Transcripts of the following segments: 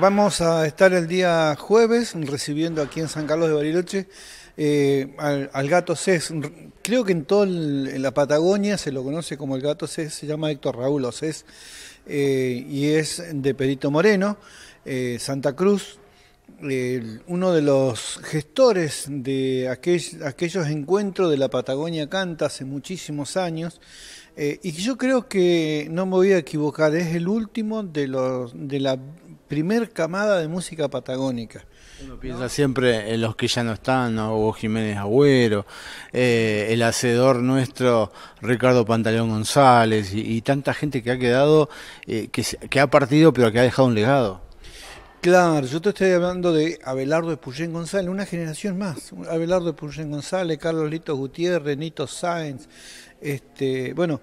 Vamos a estar el día jueves recibiendo aquí en San Carlos de Bariloche eh, al, gato Cés. Creo que en toda la Patagonia se lo conoce como el gato Cés, se llama Héctor Raúl Océs eh, y es de Perito Moreno, eh, Santa Cruz. uno de los gestores de aquellos encuentros de la Patagonia Canta hace muchísimos años y yo creo que no me voy a equivocar, es el último de, los, de la primer camada de música patagónica. Uno piensa siempre en los que ya no están. Hugo Jiménez Agüero, eh, el hacedor nuestro Ricardo Pantaleón González y, tanta gente que ha quedado, eh, que, ha partido pero que ha dejado un legado. Claro, yo te estoy hablando de Abelardo de Puyén González, una generación más. Abelardo de Puyén González, Carlos Lito Gutiérrez, Nito Sáenz, este, bueno,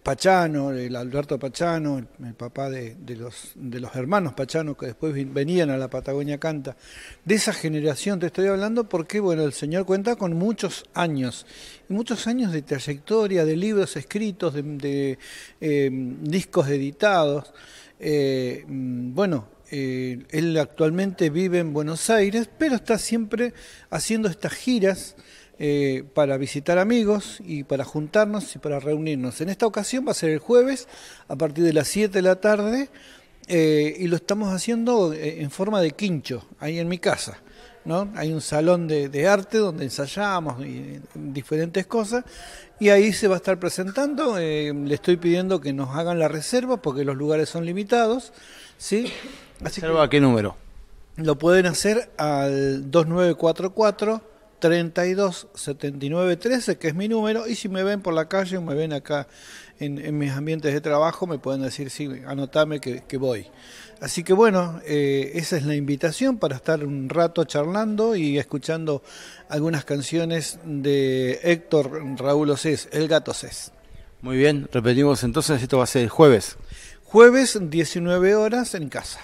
Pachano, el Alberto Pachano, el, papá de, los, de los hermanos Pachano que después venían a la Patagonia Canta. De esa generación te estoy hablando porque, bueno, el señor cuenta con muchos años, muchos años de trayectoria, de libros escritos, de, eh, discos editados. Eh, bueno, eh, él actualmente vive en Buenos Aires, pero está siempre haciendo estas giras eh, para visitar amigos y para juntarnos y para reunirnos. En esta ocasión va a ser el jueves a partir de las 7 de la tarde eh, y lo estamos haciendo en forma de quincho, ahí en mi casa. ¿No? Hay un salón de, arte donde ensayamos y, diferentes cosas y ahí se va a estar presentando. le estoy pidiendo que nos hagan la reserva porque los lugares son limitados. ¿sí? a qué número? Lo pueden hacer al 2944 32 79 13, que es mi número, y si me ven por la calle o me ven acá en, mis ambientes de trabajo, me pueden decir, sí, anotame que, voy. Así que bueno, eh, esa es la invitación para estar un rato charlando y escuchando algunas canciones de Héctor Raúl Océs, El Gato Cés. Muy bien, repetimos entonces, esto va a ser el jueves. Jueves, 19 horas en casa.